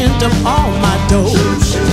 spent up all my dough.